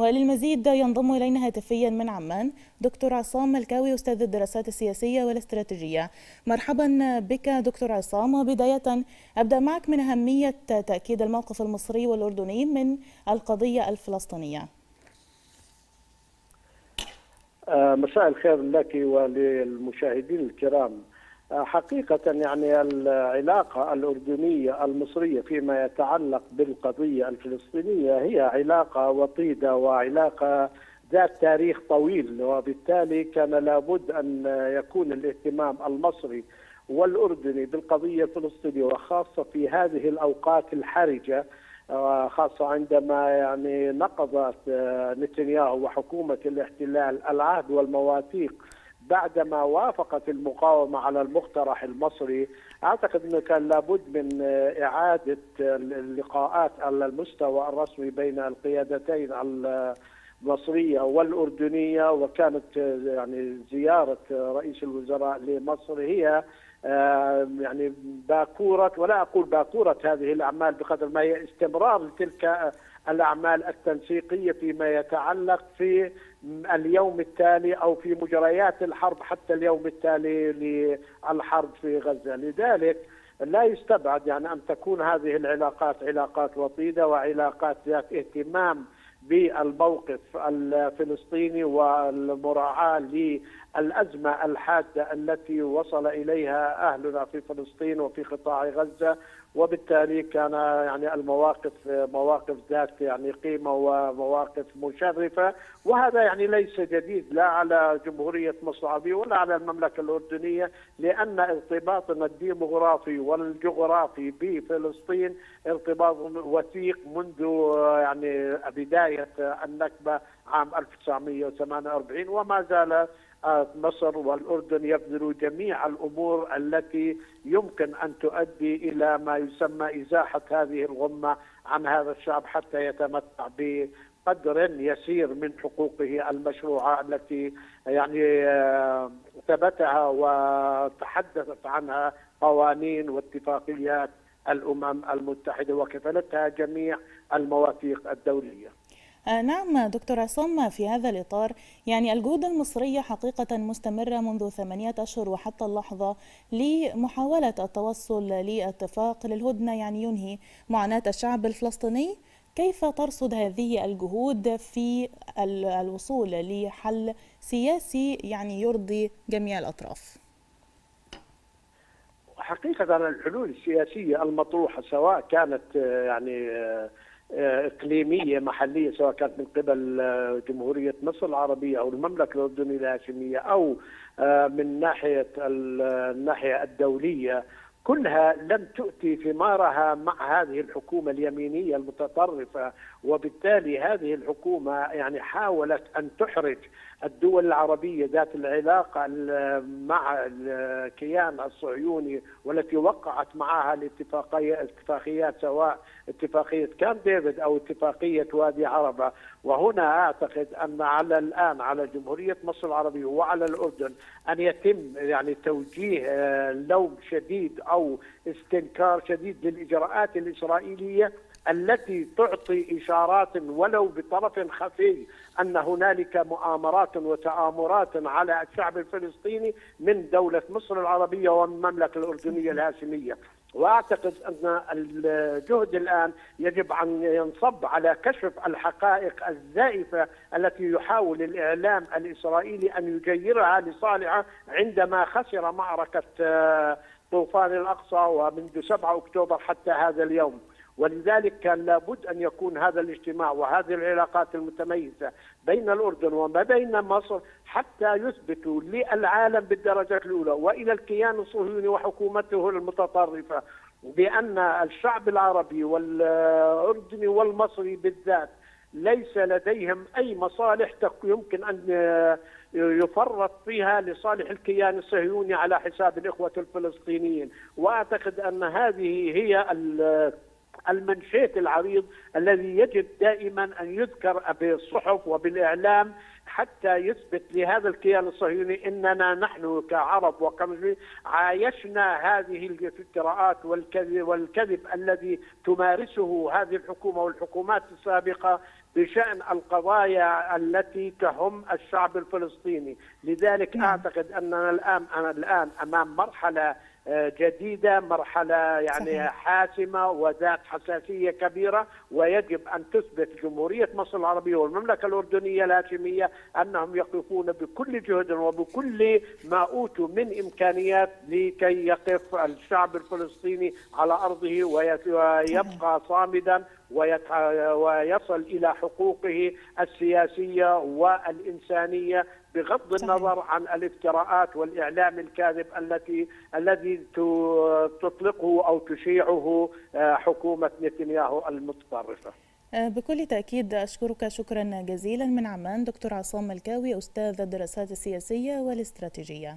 وللمزيد ينضم إلينا هاتفيا من عمان دكتور عصام ملكاوي أستاذ الدراسات السياسية والاستراتيجية. مرحبا بك دكتور عصام. بداية أبدأ معك من أهمية تأكيد الموقف المصري والأردني من القضية الفلسطينية. مساء الخير لك وللمشاهدين الكرام. حقيقة يعني العلاقة الأردنية المصرية فيما يتعلق بالقضية الفلسطينية هي علاقة وطيدة وعلاقة ذات تاريخ طويل وبالتالي كان لابد أن يكون الاهتمام المصري والأردني بالقضية الفلسطينية وخاصة في هذه الأوقات الحرجة خاصة عندما يعني نقضت نتنياهو وحكومة الاحتلال العهد والمواثيق بعدما وافقت المقاومة على المقترح المصري أعتقد أنه كان لابد من إعادة اللقاءات على المستوى الرسمي بين القيادتين المصرية والأردنية وكانت يعني زيارة رئيس الوزراء لمصر هي يعني باكورة ولا أقول باكورة هذه الأعمال بقدر ما هي استمرار لتلك الأعمال التنسيقية فيما يتعلق في اليوم التالي أو في مجريات الحرب حتى اليوم التالي للحرب في غزة. لذلك لا يستبعد يعني أن تكون هذه العلاقات علاقات وطيدة وعلاقات ذات اهتمام بالموقف الفلسطيني والمراعاة للأزمة الحادة التي وصل إليها أهلنا في فلسطين وفي قطاع غزة. وبالتالي كان يعني المواقف مواقف ذات يعني قيمة ومواقف مشرفة. وهذا يعني ليس جديد لا على جمهورية مصر العربيه ولا على المملكة الأردنية لأن ارتباطنا الديموغرافي والجغرافي بفلسطين ارتباط وثيق منذ يعني بداية النكبة عام 1948 وما زال مصر والأردن يبذلوا جميع الأمور التي يمكن أن تؤدي إلى ما يسمى إزاحة هذه الغمة عن هذا الشعب حتى يتمتع بقدر يسير من حقوقه المشروعة التي يعني ثبتها وتحدثت عنها قوانين واتفاقيات الأمم المتحدة وكفلتها جميع المواثيق الدولية. نعم دكتور عصام في هذا الإطار يعني الجهود المصرية حقيقة مستمرة منذ ثمانية أشهر وحتى اللحظة لمحاولة التوصل لاتفاق للهدنة يعني ينهي معاناة الشعب الفلسطيني كيف ترصد هذه الجهود في الوصول لحل سياسي يعني يرضي جميع الأطراف؟ حقيقة الحلول السياسية المطروحة سواء كانت يعني إقليمية محلية سواء كانت من قبل جمهورية مصر العربية أو المملكة الأردنية الهاشمية أو من ناحية الناحية الدولية كلها لم تؤتي ثمارها مع هذه الحكومة اليمينية المتطرفة وبالتالي هذه الحكومة يعني حاولت أن تحرج الدول العربية ذات العلاقة مع الكيان الصهيوني والتي وقعت معها الاتفاقيات سواء اتفاقية كام ديفيد أو اتفاقية وادي عربة. وهنا أعتقد أن على الآن على جمهورية مصر العربية وعلى الأردن أن يتم يعني توجيه لوم شديد أو استنكار شديد للإجراءات الإسرائيلية التي تعطي اشارات ولو بطرف خفي أن هنالك مؤامرات وتآمرات على الشعب الفلسطيني من دولة مصر العربية والمملكة الأردنية الهاشمية. وأعتقد أن الجهد الآن يجب أن ينصب على كشف الحقائق الزائفة التي يحاول الإعلام الإسرائيلي أن يجيرها لصالحه عندما خسر معركة طوفان الأقصى ومنذ 7 أكتوبر حتى هذا اليوم. ولذلك كان لابد أن يكون هذا الاجتماع وهذه العلاقات المتميزة بين الأردن وما بين مصر حتى يثبتوا للعالم بالدرجة الأولى وإلى الكيان الصهيوني وحكومته المتطرفة بأن الشعب العربي والأردني والمصري بالذات ليس لديهم أي مصالح يمكن أن يفرط فيها لصالح الكيان الصهيوني على حساب الإخوة الفلسطينيين. وأعتقد أن هذه هي المنشيت العريض الذي يجب دائما أن يذكر بالصحف وبالإعلام حتى يثبت لهذا الكيان الصهيوني إننا نحن كعرب وكمسلمين عايشنا هذه الافتراءات والكذب والكذب الذي تمارسه هذه الحكومة والحكومات السابقة بشأن القضايا التي تهم الشعب الفلسطيني، لذلك أعتقد أننا الان الآن أمام مرحلة جديدة مرحلة يعني صحيح. حاسمة وذات حساسية كبيرة ويجب أن تثبت جمهورية مصر العربية والمملكة الأردنية الهاشمية أنهم يقفون بكل جهد وبكل ما أوتوا من إمكانيات لكي يقف الشعب الفلسطيني على أرضه ويبقى صامدا ويصل إلى حقوقه السياسية والإنسانية بغض النظر عن الافتراءات والإعلام الكاذب التي الذي تطلقه أو تشيعه حكومة نتنياهو المتطرفة. بكل تأكيد أشكرك شكرا جزيلا من عمان دكتور عصام ملكاوي أستاذ الدراسات السياسية والإستراتيجية